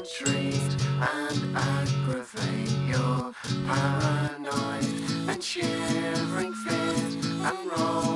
treat and aggravate your paranoid and shivering fit and roll.